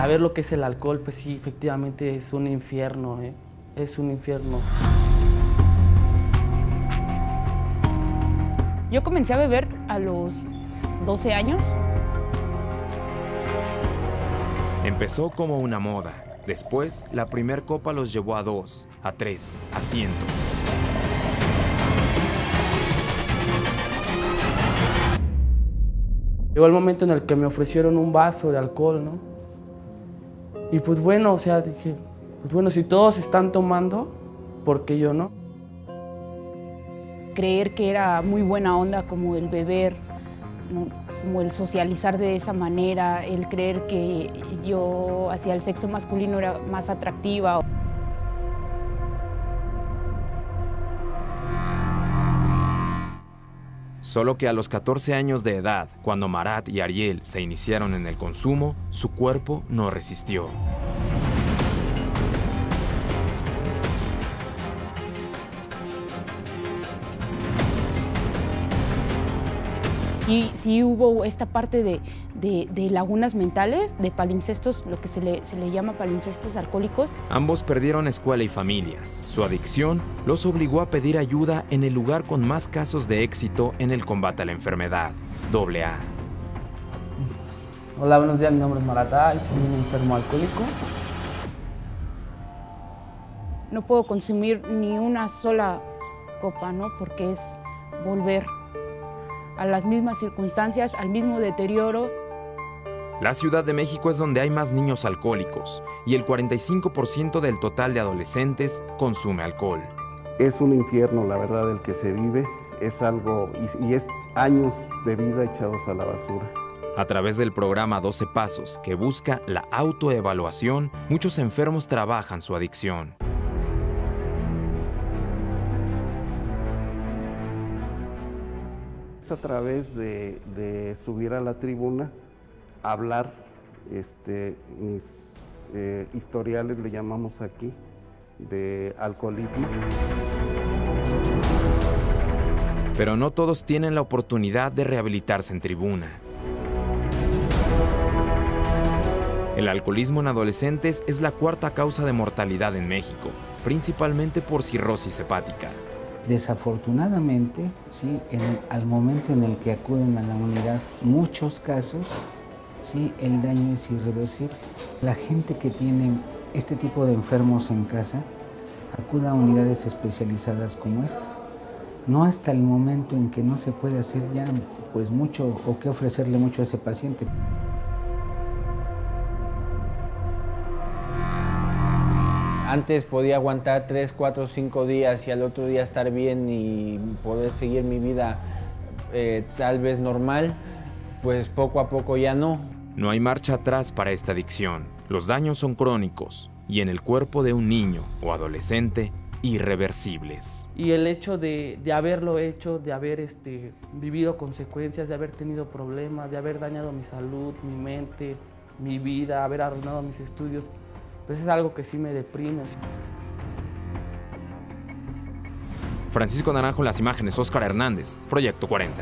saber lo que es el alcohol, pues sí, efectivamente es un infierno, ¿eh? es un infierno. Yo comencé a beber a los 12 años. Empezó como una moda. Después, la primer copa los llevó a dos, a tres, a cientos. Llegó el momento en el que me ofrecieron un vaso de alcohol, ¿no? Y pues bueno, o sea, dije, pues bueno, si todos están tomando, ¿por qué yo no? Creer que era muy buena onda como el beber, como el socializar de esa manera, el creer que yo hacia el sexo masculino era más atractiva. Solo que a los 14 años de edad, cuando Marat y Ariel se iniciaron en el consumo, su cuerpo no resistió. Y sí hubo esta parte de, lagunas mentales, de palimpsestos, lo que se le, se le llama palimpsestos alcohólicos. Ambos perdieron escuela y familia. Su adicción los obligó a pedir ayuda en el lugar con más casos de éxito en el combate a la enfermedad, AA. Hola, buenos días, mi nombre es Marata y soy un enfermo alcohólico. No puedo consumir ni una sola copa, ¿no? Porque es volver a las mismas circunstancias, al mismo deterioro. La Ciudad de México es donde hay más niños alcohólicos y el 45% del total de adolescentes consume alcohol. Es un infierno, la verdad, el que se vive. Es algo, y, es años de vida echados a la basura. A través del programa 12 Pasos, que busca la autoevaluación, muchos enfermos trabajan su adicción. A través de, subir a la tribuna, hablar este, mis eh, historiales, le llamamos aquí, de alcoholismo. Pero no todos tienen la oportunidad de rehabilitarse en tribuna. El alcoholismo en adolescentes es la cuarta causa de mortalidad en México, principalmente por cirrosis hepática. Desafortunadamente, ¿sí? al momento en el que acuden a la unidad, muchos casos, ¿sí? el daño es irreversible. La gente que tiene este tipo de enfermos en casa, acude a unidades especializadas como esta. No hasta el momento en que no se puede hacer ya pues mucho o que ofrecerle mucho a ese paciente. Antes podía aguantar 3, 4, 5 días y al otro día estar bien y poder seguir mi vida eh, tal vez normal, pues poco a poco ya no. No hay marcha atrás para esta adicción. Los daños son crónicos y en el cuerpo de un niño o adolescente irreversibles. Y el hecho de, haberlo hecho, de haber este, vivido consecuencias, de haber tenido problemas, de haber dañado mi salud, mi mente, mi vida, haber arruinado mis estudios, pues es algo que sí me deprime. Francisco Naranjo en las imágenes, Óscar Hernández, Proyecto 40.